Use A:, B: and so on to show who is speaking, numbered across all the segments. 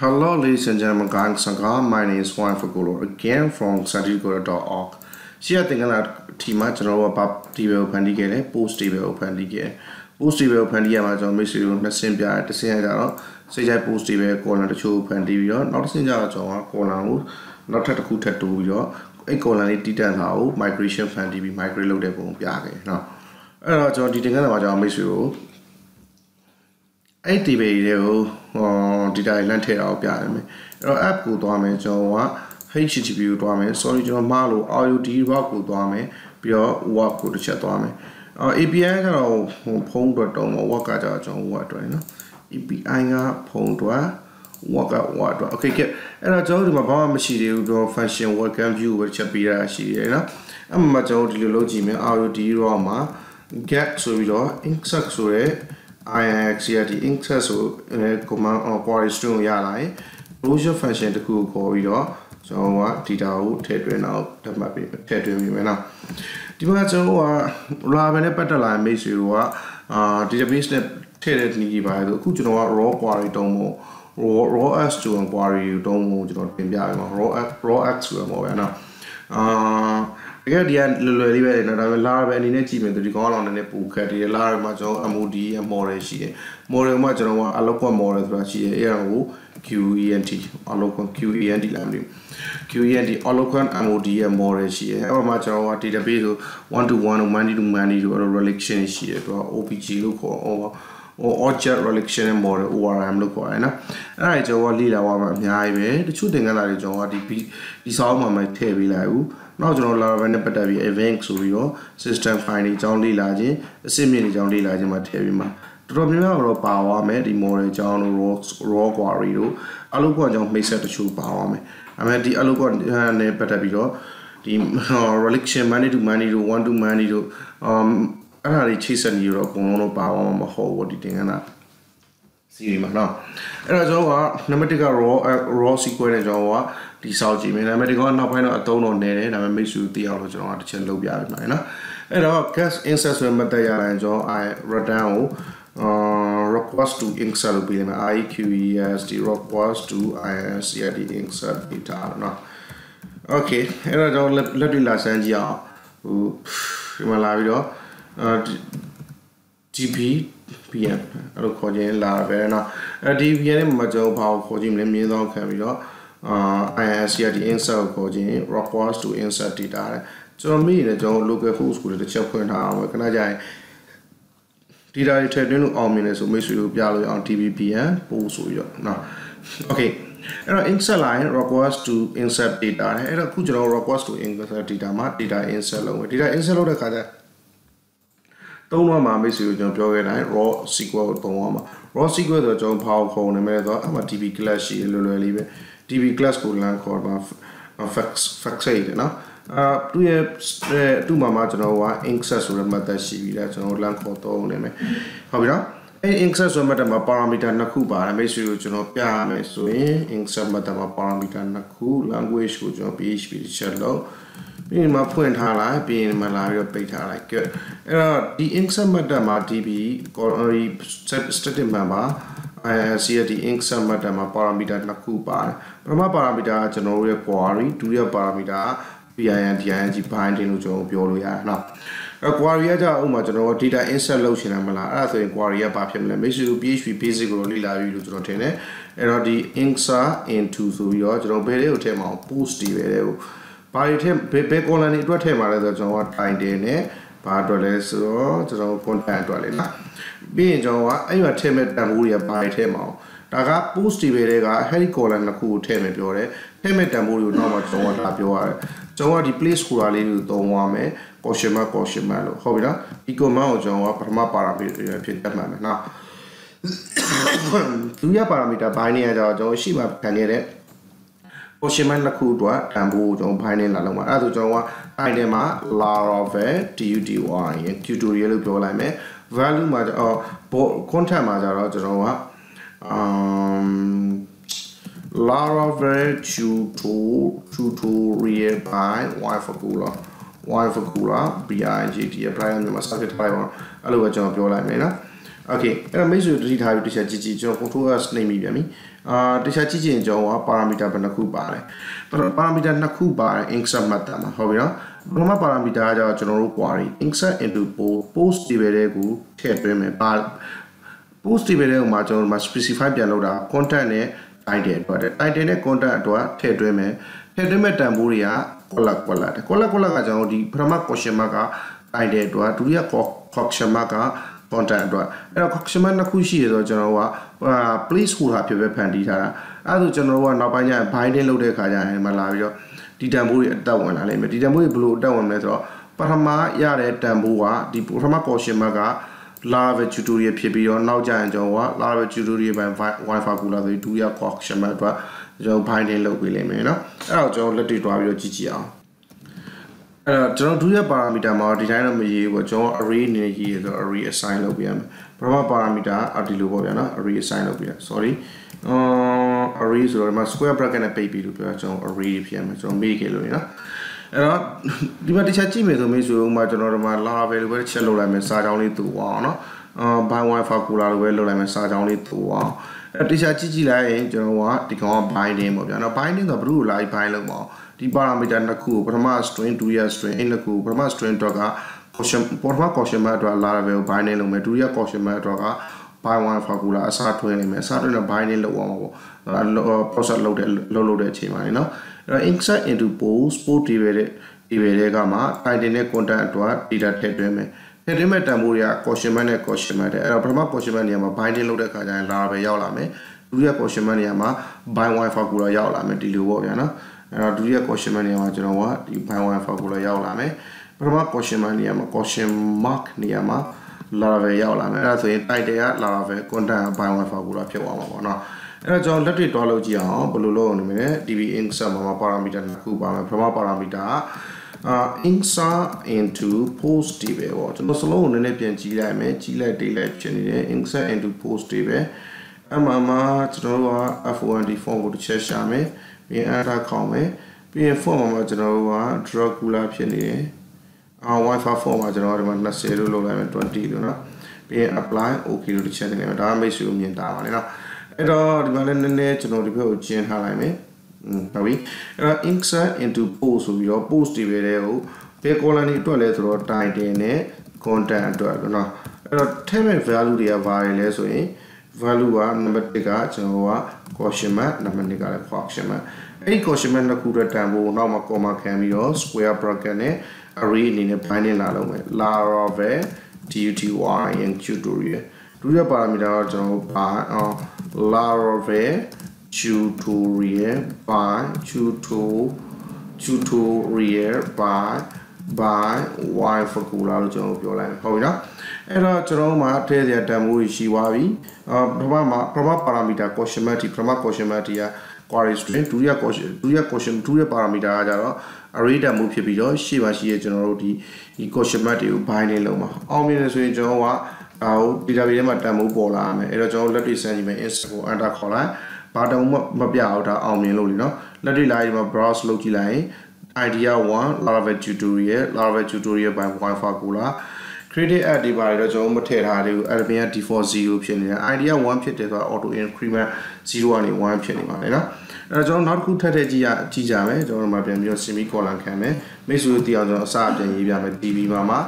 A: Hello, ladies and gentlemen, Gang Sangha. My name is Juan Fagulo again from satirguru.org. ရှေ့ကသင်္ကန်းလာဒီမှာကျွန်တော်တို့ကဒီဘယ်ကိုဖန်တီးခဲ့လဲ post ဒီဘယ်ကိုဖန်တီးခဲ့ post ဒီဘယ်ကိုဖန်တီးရမှာကျွန်တော်မိတ်ဆွေတို့နှစ်ဆင့်ပြတစ်ဆင့်ရကြတော့စိတ်ကြိုက် post ဒီဘယ် column တချို့ဖန်တီးပြီးတော့နောက်တစ်ဆင့်ကျတော့ကျွန်တော်က column ကိုနောက်ထပ်တစ်ခုထပ်တိုးပြီးတော့အဲ့ column လေးတည်တံ့တာကို migration ဖန်တီးပြီး migrate လုပ်တဲ့ပုံပြခဲ့เนาะအဲ့တော့ကျွန်တော်ဒီသင်္ကန်းလာမှာကျွန်တော်မိတ်ဆွေတို့ အဲ့ဒီဘေးတွေကိုဟော data လန့်ထည့်တာကိုပြရမယ်အဲ့တော့ app ကိုသွားမယ်ကျွန်တော်က HTTP ကိုသွားမယ် sorry ကျွန်တော်မှားလို့ IoT work ကိုသွားမယ်ပြီးတော့ work ကိုတစ်ချက်သွားမယ်အော် API ကတော့ဖုန်းအတွက်တုံးတော့ work ကကြတော့ကျွန်တော် work အတွက်နော် API ကဖုန်းအတွက် work က work အတွက် okay ကဲအဲ့တော့ကျွန်တော်ဒီမှာဘာမှမရှိသေးဘူးတော့ function welcome view ကိုချက်ပေးရတာရှိတယ်နော်အဲ့မှာကျွန်တော်ဒီလိုလုပ်ကြည့်မယ် IoT raw မှာ get ဆိုပြီးတော့ insert ဆိုတဲ့ IIX ရဒီ insert ဆို command query string ကိုရလာရင် closure function တခုကိုခေါ်ပြီးတော့ကျွန်တော်က data ကိုထည့်သွင်းတော့ဓာတ်မှတ်ပေးထည့်သွင်းပြီးမယ်နော်ဒီမှာကျွန်တော်က Laravel နဲ့ပတ်သက်လာတဲ့ mail တွေကအာ database နဲ့ထည့်တဲ့နည်းကြီးပါတယ်ဆိုအခုကျွန်တော်က raw query တုံးဖို့ raw raw s to query တုံးဖို့ကျွန်တော်တင်ပြရမှာ raw raw x ဆိုရမှာပဲနော်အာ တကယ်ဒီကလွယ်လွယ်လေးပဲနော်ဒါပေမဲ့ Laravel အနေနဲ့ကြည့်မယ်ဆိုဒီကောင်းအောင်လည်းပူခတ်တယ် Laravel မှာကျွန်တော် MOD ရဲ့ model ရှိတယ် model မှာကျွန်တော်က eloquent model ဆိုတာရှိတယ်အဲ့ဒါကို QENT eloquent QENT လာမလို့ QENT eloquent MOD ရဲ့ model ရှိတယ်အဲ့မှာကျွန်တော်က database ဆို1 to 1 money to money တို့ relation ရှိတယ်သူက OPG လို့ခေါ်ဟော object relation model ORM လို့ခေါ်တယ်နော်အဲ့ဒါကျွန်တော်ကလေ့လာသွားမှာအများကြီးပဲတချို့သင်ခန်းစာတွေကျွန်တော်ကဒီဒီစာအုပ်မှာမထည့်ပေးလိုက်ဘူး နောက်ကျွန်တော် Laravel နဲ့ပတ်သက်ပြီး event ဆိုပြီးတော့ system file တွေအကြောင်းလေ့လာခြင်းအစစ်မြင့်တွေအကြောင်းလေ့လာခြင်းမှာထည့်ပေးမှာတော်တော်များများတော့ပါသွားမယ်ဒီ model အကြောင်းတို့ raw raw query တို့အလုပ်ကအကြောင်း make set တချို့ပါသွားမယ်အမေဒီအလုပ်ကနဲ့ပတ်သက်ပြီးတော့ဒီ relation money to money တို့ one to money တို့ um အဲ့ဒါတွေချိတ်ဆက်နေတော့အကုန်လုံးတော့ပါသွားမှာမဟုတ်ဘူးဒီတင်ကနာစီ ရီမှာနော်အဲ့တော့ကျွန်တော်ကနံပါတ်1က raw raw sequence နဲ့ကျွန်တော်ကဒီစောက်ကြည့်မယ်နံပါတ်2ကနောက်ပိုင်းတော့အသုံးတော့နေတယ်ဒါပေမဲ့မိတ်ဆွေသိအောင်လို့ကျွန်တော်ကတစ်ချက်လုပ်ပြပေးပါမယ်နော်အဲ့တော့ gas insert ဆိုတဲ့ method ရရင်ကျွန်တော် i return ကို uh request to insert လို့ပေးမယ် iqest request to iscd insert data နော် okay အဲ့တော့ကျွန်တော်လက်တွေ့လာစမ်းကြည့်အောင်ဟိုဒီမှာလာပြီးတော့ GB VM အဲ့လိုခေါ်ခြင်းလာပဲเนาะအဲ့ DVM နဲ့မကြောဘာကိုခေါ်ခြင်းလဲမြင်းသောခံပြီးတော့အာ IIC ကဒီ insert ကိုခေါ်ခြင်း request to insert data တဲ့ကျွန်တော်မိနေကျွန်တော် local host ကိုတစ်ချက်ဖွင့်ထားအောင်ပဲခဏကြာရင် data တွေထည့်သွင်းလို့အောင်မြင်တယ်ဆိုမိတ်ဆွေတို့ပြလို့အောင် DVPN ပို့ဆိုပြီးတော့เนาะ okay အဲ့တော့ insert line request to insert data တဲ့အဲ့တော့အခုကျွန်တော် request to insert data မှာ data insert လုပ်မယ် data insert လုပ်တဲ့ခါကျ သုံးတော့မှာမိတ်ဆွေကိုကျွန်တော်ပြောခဲ့တိုင်း raw SQL ကိုသုံးရမှာ raw SQL ဆိုတော့ကျွန်တော်ဖောက်ခုံနေမယ်ဆိုတော့အမှ DB class ရှိလွယ်လွယ်လေးပဲ DB class ကိုလမ်းခေါ်ပါ fax fax ရတယ်နော်အာသူရဲ့သူ့မှာမှာကျွန်တော်က insert ဆိုတဲ့ method ရှိပြီးတော့ကျွန်တော်လမ်းခေါ်သုံးနေမယ်ဟုတ်ပြီနော်အဲ insert ဆိုတဲ့ method မှာ parameter နှစ်ခုပါတယ်မိတ်ဆွေကိုကျွန်တော်ပြရမယ်ဆိုရင် insert method မှာ parameter နှစ်ခု language ကိုကျွန်တော် PHP ချက်လို့ ပြီးရင်မှဖွင့်ထားလိုက်ပြီးရင်မှလာပြီးတော့ပိတ်ထားလိုက်ကဲအဲ့တော့ဒီ insert method မှာ db static မှာပါ IIC ရဲ့ဒီ insert method မှာ parameter နှစ်ခုပါတယ်ပထမ parameter ကကျွန်တော်တို့ရဲ့ query ဒုတိယ parameter က bin ding binding လို့ကျွန်တော်ပြောလို့ရတယ်နော်အဲ query ကကြဥမာကျွန်တော် data insert လုပ်ချင်တယ်မလားအဲ့ဒါဆိုရင် query ကဘာဖြစ်မလဲ basically PHP basic ကိုလေ့လာပြီးလို့ကျွန်တော်ထင်တယ်အဲ့တော့ဒီ insert into ဆိုပြီးတော့ကျွန်တော်ဘယ်လေးကိုထည့်မအောင် post တွေပဲတဲ့ကို ဘာတွေထည့်ဘယ်ဘယ် column တွေအတွက်ထည့်မှာလဲဆိုတော့ကျွန်တော်က title နဲ့ဘာအတွက်လဲဆိုတော့ကျွန်တော် content အတွက်လေနော်ပြီးရင်ကျွန်တော်ကအဲ့မှာထည့်မဲ့တန်ဖိုးတွေကဘာတွေထည့်မအောင်ဒါက post တွေပဲတဲ့က head column နှစ်ခုကိုထည့်မယ်ပြောတယ်ထည့်မဲ့တန်ဖိုးတွေကိုနောက်မှကျွန်တော်ကဒါပြောရတယ်ကျွန်တော်ကဒီ place ဆိုတာလေးကိုသုံးသွားမယ် caution mark caution mark လို့ဟုတ်ပြီနော်ဒီ command ကိုကျွန်တော်ကပထမ parameter ဖြစ်တတ်မှာမယ်နော်ဒုတိယ parameter ဘိုင်းနေရကြတော့ကျွန်တော်ရှိမှခံခဲ့တဲ့ caution mark နှစ်ခုအတွက်တန်ဖိုးကိုကျွန်တော်ဘိုင်းနေလာလုံးမှာအဲ့ဒါဆိုကျွန်တော်ကအဲ့ဒီမှာ laravel tutor ရယ် tutorial လို့ပြောလိုက်မယ် value မှာအော် content မှာကြတော့ကျွန်တော်က um Laravel tutorial by Wifagula Wifagula BIGT apply မြန်မာ circuit ထားလိုက်ပါအဲ့လိုပဲကျွန်တော်ပြောလိုက်မယ်နော် okay အဲ့တော့မိတ်ဆွေတတိထားပြီးတစ်ချက်ကြည့်ကြည့်ကျွန်တော် control s နှိပ်မိပြန်ပြီ အာတခြားကြည့်ချင်ကြောင်းကပါရာမီတာဘယ်နှခုပါတယ်ပါရာမီတာနှစ်ခုပါတယ် insert method မှာဟုတ်ပြီနော်ပထမပါရာမီတာကကျွန်တော်တို့ query insert into post table တွေကိုထည့်သွင်းမယ်ပါ post table တွေကိုမှာကျွန်တော်တို့မှာ specify ပြန်လုပ်တာ content နဲ့ title အတွက်တဲ့ title နဲ့ content အတွက်ထည့်သွင်းမယ်ထည့်သွင်းမဲ့တန်ဖိုးတွေက color color တဲ့ color color ကကျွန်တော်တို့ဒီပထမ question mark က title အတွက်ဒုတိယ question mark က content အတွက်အဲ့တော့ question mark နှစ်ခုရှိရတော့ကျွန်တော်တို့က place holder ဖြစ်ပဲဖန်တီးထားတာအဲ့ဒါဆိုကျွန်တော်တို့ကနောက်ပိုင်းကျရင် binding လုပ်တဲ့အခါကျရင်မလာပြီးတော့ဒီတန်ဖိုးတွေအတက်ဝင်လာလိမ့်မယ်ဒီတန်ဖိုးတွေဘယ်လိုအတက်ဝင်မလဲဆိုတော့ပထမရတဲ့တန်ဖိုးကဒီပထမ question mark က Laravel tutorial ဖြစ်ပြီးတော့နောက်ကျရင်ကျွန်တော်က Laravel tutorial ဘန် Wi-Fi ကူလာဆိုဒုတိယ question mark အတွက်ကျွန်တော် binding လုပ်ပေးလိမ့်မယ်เนาะအဲ့တော့ကျွန်တော်လက်တွေ့တွားပြီးတော့ကြည့်ကြည့်အောင် အဲ့တော့ကျွန်တော်ဒုတိယ parameter မှာဒီတိုင်းတော့မရေးဘူးကျွန်တော် array အနေနဲ့ရေးရဆို array assign လုပ်ပေးရမယ်ပထမ parameter အဒီလိုပေါ့ဗျာနော် array assign လုပ်ပေးရ sorry အာ array ဆိုတော့ဒီမှာ square bracket နဲ့ပိတ်ပြီးလို့ပြောကျွန်တော် array ဖြစ်ရမယ်ကျွန်တော်မေးခဲ့လို့နော်အဲ့တော့ဒီမှာတခြားကြည့်မယ်ဆိုမေးဆိုဥမာကျွန်တော်တို့မှာ laravel လိုပဲချက်လုပ်လိုက်မယ်စာကြောင်းလေးတူအောင်နော်အာ by wifi cooler လိုပဲလုပ်လိုက်မယ်စာကြောင်းလေးတူအောင်အဲ့တခြားကြည့်ကြည့်လိုက်ရင်ကျွန်တော်ကဒီကောင်က binding ပေါ့ဗျာနော် binding ဆိုဘယ်လိုလိုက် bind လုပ်မအောင် ဒီ parameter နှစ်ခုကိုပထမ string ဒုတိယ string အဲ့နှစ်ခုကိုပထမ string အတွက်က caution ပထမ caution မှာအတွက် laravel binding လုပ်မယ်ဒုတိယ caution မှာအတွက်က buy one formula အစားထွင်နေမယ်အစားထွင်တော့ binding လုပ်အောင်ပေါ့ process လုပ်တဲ့လုပ်လုပ်တဲ့အချိန်မှာနေနော်အဲ့တော့ inside into post post တွေတဲ့ဒီပဲတွေကမှာ title နဲ့ content အတွက် data ထည့်သွင်းမယ်ထည့်သွင်းမဲ့တန်ဖိုးတွေက caution map နဲ့ caution map တဲ့အဲ့တော့ပထမ caution map နေရာမှာ binding လုပ်တဲ့ခါကျရင် laravel ရောက်လာမယ်ဒုတိယ caution map နေရာမှာ buy one formula ရောက်လာမယ်ဒီလိုပေါ့ဗျာနော် အဲ့တော့ဒုတိယ caution mark နေရာမှာကျွန်တော်ကဒီ by one formula ရောက်လာမယ်ပထမ caution mark နေရာမှာ caution mark နေရာမှာ Laravel ရောက်လာမယ်အဲ့ဒါဆိုရင် title က Laravel content ဘိုင်းဝိုင်ဖာကူလာဖြစ်သွားမှာပေါ့နော်အဲ့တော့ကျွန်တော်လက်တွေ့တွားလို့ကြည့်အောင်ဘယ်လိုလုပ်အောင်လုပ်မလဲ db insert မှာ parameter နှစ်ခုပါမယ်ပထမ parameter အာ insert into post table ပေါ့ကျွန်တော်စလုံးကိုနည်းနည်းပြန်ကြည့်လိုက်မယ်ကြည့်လိုက်တိတ်လိုက်ဖြစ်နေတယ် insert into post table အမှန်မှာကျွန်တော်တို့က f1d form ကိုတစ်ချက်ရှာမယ် ပြီးရင်အဲ့ဒါကောင်းမယ်ပြီးရင် font မှာကျွန်တော်တို့က Dracula ဖြစ်နေတယ်အော် Wi-Fi font မှာကျွန်တော်ဒီမှာ20လို့လုပ်လိုက်မယ်20လို့နော်ပြီးရင် apply okay လို့တစ်ချက်တင်လိုက်မယ်ဒါကမိတ်ဆွေကိုမြင်တာပါလေနော်အဲ့တော့ဒီမှာလည်းနည်းနည်းကျွန်တော်ဒီဘက်ကိုကျင်းထားလိုက်မယ်ဟမ်ပြီအဲ့တော့ insert into post ဆိုပြီးတော့ post တွေပဲတဲ့ကိုဘယ် column တွေအတွက်လဲဆိုတော့ title နဲ့ content အတွက်လို့နော်အဲ့တော့ table value တွေကဘာတွေလဲဆိုရင် value က number 1ကကျွန်တော်က question mark number 2ကလည်း question mark အဲ့ဒီ question mark နှစ်ခုအတွက်တန်ဖို့နောက်မှာ comma ခံပြီးတော့ square bracket နဲ့ array အနေနဲ့ binding လာလုပ်မယ် laravel tutorial tutorial ဒုတိယ parameter ကကျွန်တော်ဘာ laravel tutorial by tutorial tutorial by by y formula လို့ကျွန်တော်ပြောလိုက်ဟုတ်ပြီနော် အဲ့တော့ကျွန်တော်မှာထည့်စရာတန်ဖိုးကြီးရှိသွားပြီအာပထမမှာပထမ parameter question mark ဒီပထမ question mark ဒီက query string ဒုတိယ question ဒုတိယ question ဒုတိယ parameter ကကြတော့ array တန်ဖိုးဖြစ်ပြီးတော့ရှေ့မှာရှိရကျွန်တော်တို့ဒီဒီ question mark တွေကို binding လုပ်မှာအောင်မြင်တယ်ဆိုရင်ကျွန်တော်ကဒါကို database ထဲမှာတန်ဖိုးပေါ်လာမယ်အဲ့တော့ကျွန်တော်လက်တွေ့စမ်းကြည့်မယ် insert ကို enter ခေါ်လိုက်ဘာတန်ဖိုးမပြအောင်ဒါအောင်မြင်လို့လीနော်လက်တွေ့လာဒီမှာ browse လုပ်ကြည့်လိုက်ရင် idea 1 laravel tutorial laravel tutorial by wi-fi ကိုလာ credit add ဒီပါတော့ကျွန်တော်မထည့်ထားသေးဘူး admin က default 0ဖြစ်နေတယ် idea 1ဖြစ်တယ်ဆိုတော့ auto increment 0ကနေ1ဖြစ်နေပါတယ်နော်အဲ့တော့ကျွန်တော်နောက်တစ်ခုထပ်ထည့်ကြည့်ရကြည့်ကြမယ်ကျွန်တော်တို့မှာပြန်ပြီးတော့ semi colon ခံမယ်မိတ်ဆွေတို့သိအောင်ကျွန်တော်အစအပြန်ရေးပြမယ် DB မှာမှာ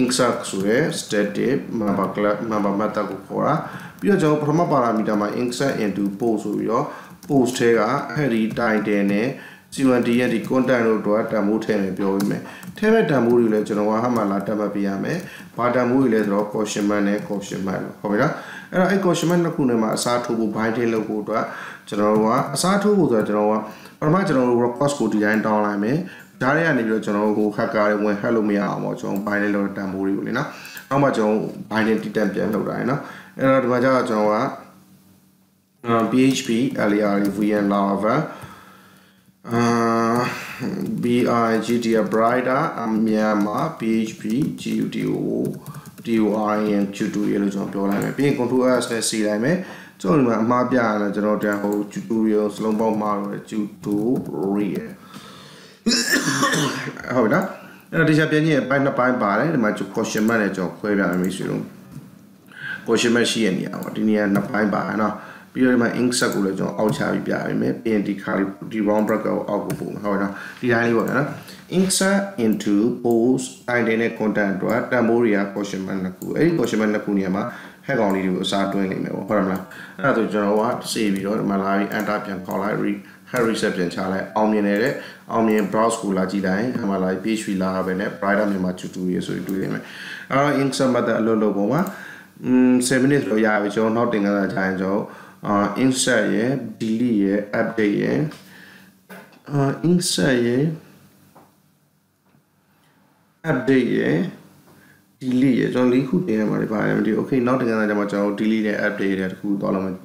A: insert ဆိုရယ် static member class member method ကိုခေါ်တာပြီးတော့ကျွန်တော်ပထမ parameter မှာ insert into post ဆိုပြီးတော့ post ထဲကအဲ့ဒီ title နဲ့ C1D ရဲ့ဒီ content တို့တော့တန်ဖိုးထည့်မယ်ပြောပြီးမယ်ထည့်မဲ့တန်ဖိုးတွေလည်းကျွန်တော်ကဟာမှလာတက်မှတ်ပေးရမယ်ဘာတန်ဖိုးတွေလဲဆိုတော့ caution mark နဲ့ caution mark လို့ဟုတ်ပြီလားအဲ့တော့အဲ့ caution mark နှစ်ခုနဲ့မှာအစားထိုးဖို့ binding လုပ်ဖို့အတွက်ကျွန်တော်တို့ကအစားထိုးဖို့ဆိုတော့ကျွန်တော်ကပထမကျွန်တော်တို့ request ကိုဒီတိုင်းတောင်းလိုက်မယ်ဒါတွေကနေပြီးတော့ကျွန်တော်တို့ဟို hacker တွေဝင် hack လို့မရအောင်ပေါ့ကျွန်တော် binding လုပ်တဲ့တန်ဖိုးတွေကိုလေနော်နောက်မှကျွန်တော် binding တိတက်ပြန်လုပ်တာရယ်နော်အဲ့တော့ဒီမှာကျတော့ကျွန်တော်က PHP LER VN Laravel အာ BIGT brighter အမြန်မာ PHP GUTO DORN tutorial လို့ကျွန်တော်ပြောလိုက်မယ်ပြီးရင် control s နဲ့စီလိုက်မယ်ကျွန်တော်ဒီမှာအမှားပြရတာကျွန်တော်တန်ဟို tutorial စလုံးပေါင်းမှာတော့ tutorial ဟုတ်လားအဲ့တော့ဒီချက်ပြန်ကြီးအပိုင်းနှစ်ပိုင်းပါတယ်ဒီမှာ question mark နဲ့ကျွန်တော်ခွဲပြမယ်မိတ်ဆွေတို့ question mark ရှိရနေရပါဒီနေရာနှစ်ပိုင်းပါနော် ပြီးတော့ဒီမှာ insert ကိုလည်းကျွန်တော်အောက်ချပြီးပြပေးမယ်ပြီးရင်ဒီခါလေးဒီ round bracket ကိုအောက်ကိုပို့မယ်ဟုတ်နော်ဒီတိုင်းလေးပေါ့နော် insert into post title နဲ့ content အတွက်တန်ဖိုးတွေက question mark နှစ်ခုအဲ့ဒီ question mark နှစ်ခုနေရာမှာ head ကောင်လေးတွေကိုအစားတွင်းနေမယ်ပေါ့ဟုတ်တယ်မလားအဲ့ဒါဆိုကျွန်တော်က save ပြီးတော့ဒီမှာလာပြီး enter ပြန်ခေါ်လိုက် head reset ပြန်ချလိုက်အောင်မြင်နေတဲ့အောင်မြင် browse ကိုလာကြည့်လိုက်ဒီမှာလာ page view လာပဲနဲ့ brighter မြန်မာ tutorial ဆိုပြီးတွေ့နေမယ်အဲ့တော့ insert method အလုပ်လုပ်ပုံမှာอืม7 minutes လို့ရပြီကျွန်တော်နောက်တင်ကြတာကြာရင်ကျွန်တော်အာ insert ရယ် delete ရယ် update ရယ်အာ insert ရယ် update ရယ် delete ရယ်ကျွန်တော်လေးခုတင်ရမှာလေပါတယ်မသိဘူး okay နောက်တင်ကြတာကျမှကျွန်တော် delete နဲ့ update တွေတခုသွားလောက်မယ်